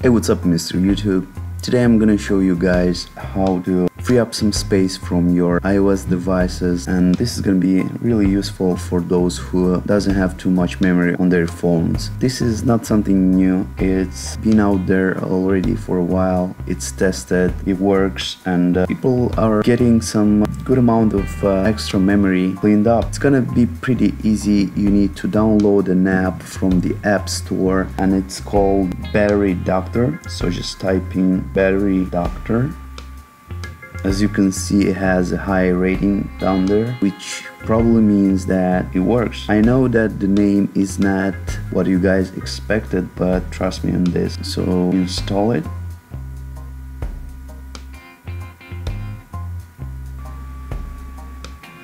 Hey what's up Mr. YouTube? Today I'm gonna show you guys how to free up some space from your iOS devices and this is gonna be really useful for those who doesn't have too much memory on their phones. This is not something new, it's been out there already for a while, it's tested, it works and uh, people are getting some good amount of uh, extra memory cleaned up. It's gonna be pretty easy, you need to download an app from the App Store and it's called Battery Doctor, so just type in Battery Doctor as you can see it has a high rating down there which probably means that it works. I know that the name is not what you guys expected but trust me on this. So install it.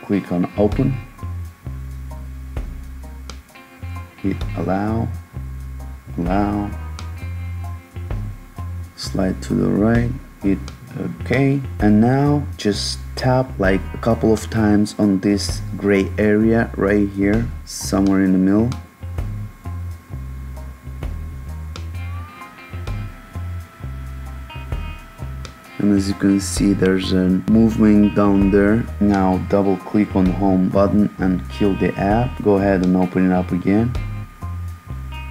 Click on open. Hit allow allow. Slide to the right. Hit okay and now just tap like a couple of times on this gray area right here somewhere in the middle. And as you can see there's a movement down there. Now double click on the home button and kill the app. Go ahead and open it up again.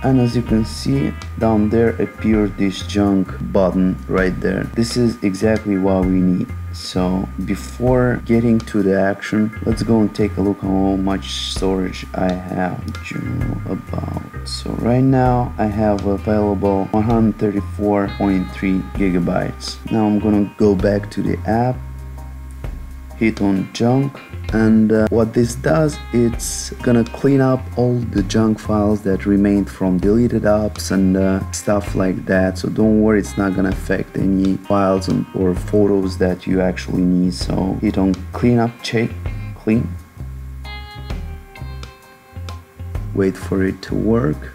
And as you can see down there appears this junk button right there. This is exactly what we need. So before getting to the action let's go and take a look how much storage I have journal about. So right now I have available 134.3 gigabytes. Now I'm gonna go back to the app hit on junk and uh, what this does it's gonna clean up all the junk files that remained from deleted apps and uh, stuff like that. So don't worry it's not gonna affect any files or photos that you actually need. So hit on clean up check clean. Wait for it to work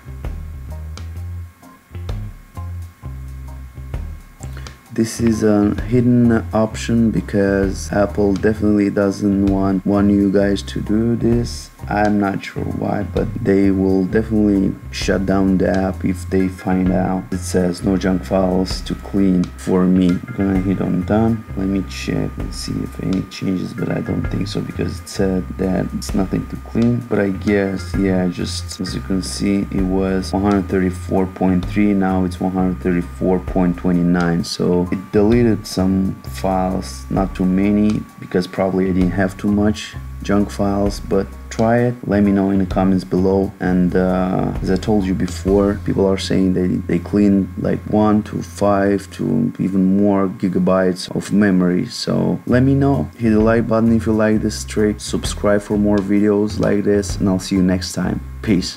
this is a hidden option because Apple definitely doesn't want want you guys to do this I'm not sure why but they will definitely shut down the app if they find out. It says no junk files to clean for me. I'm gonna hit on done. Let me check and see if any changes but I don't think so because it said that it's nothing to clean. But I guess yeah just as you can see it was 134.3 now it's 134.29 so it deleted some files not too many because probably I didn't have too much junk files but try it. Let me know in the comments below. And uh, as I told you before people are saying they, they clean like one to five to even more gigabytes of memory. So let me know. Hit the like button if you like this trick. Subscribe for more videos like this and I'll see you next time. Peace